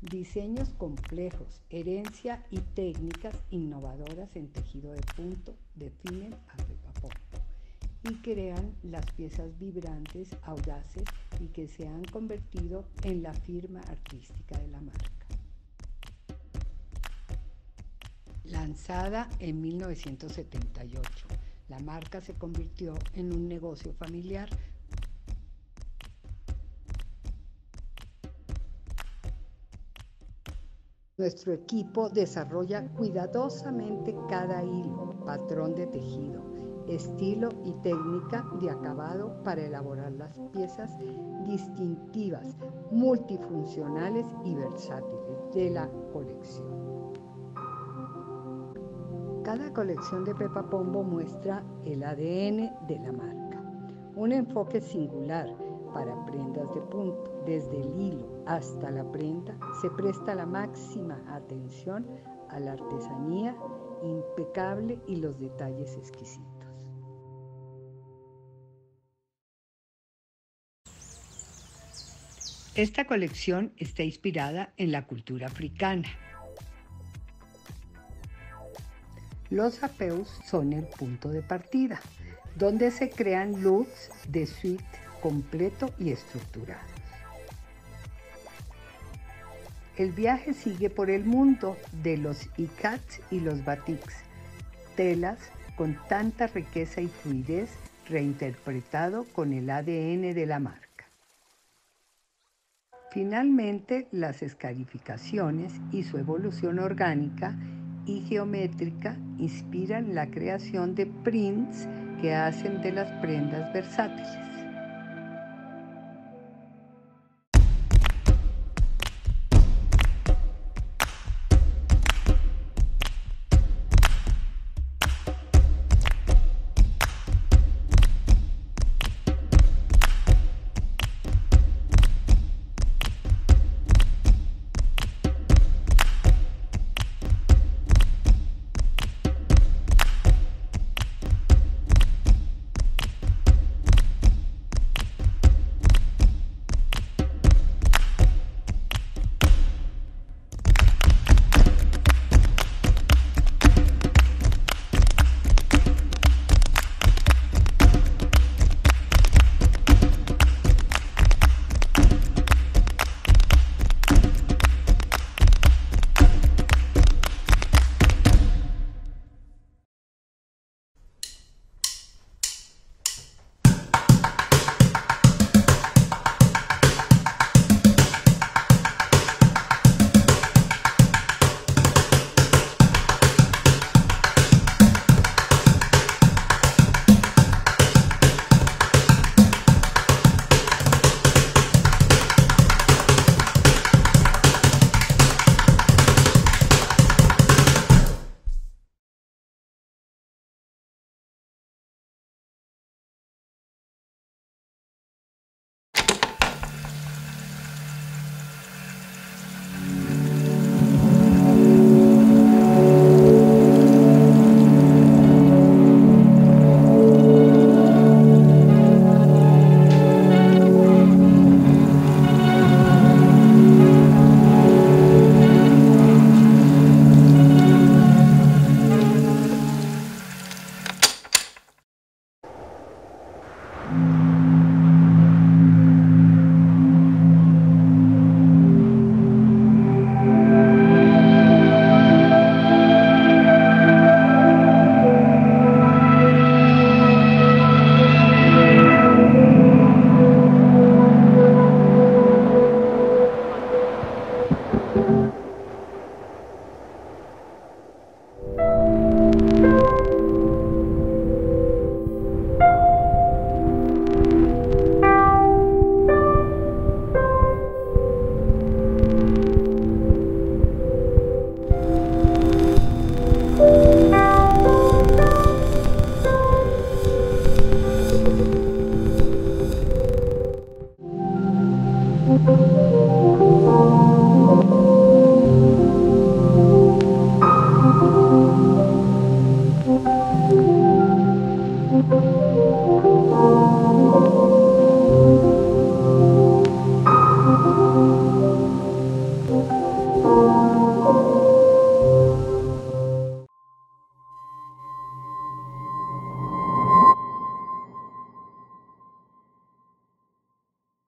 diseños complejos, herencia y técnicas innovadoras en tejido de punto definen a Pepapón y crean las piezas vibrantes, audaces y que se han convertido en la firma artística de la marca. Lanzada en 1978, la marca se convirtió en un negocio familiar Nuestro equipo desarrolla cuidadosamente cada hilo, patrón de tejido, estilo y técnica de acabado para elaborar las piezas distintivas, multifuncionales y versátiles de la colección. Cada colección de Pepa Pombo muestra el ADN de la marca, un enfoque singular para prendas de punto, desde el hilo hasta la prenda, se presta la máxima atención a la artesanía impecable y los detalles exquisitos. Esta colección está inspirada en la cultura africana. Los apeus son el punto de partida, donde se crean looks de suite completo y estructurado. El viaje sigue por el mundo de los ikats y los batiks, telas con tanta riqueza y fluidez reinterpretado con el ADN de la marca. Finalmente, las escarificaciones y su evolución orgánica y geométrica inspiran la creación de prints que hacen de las prendas versátiles.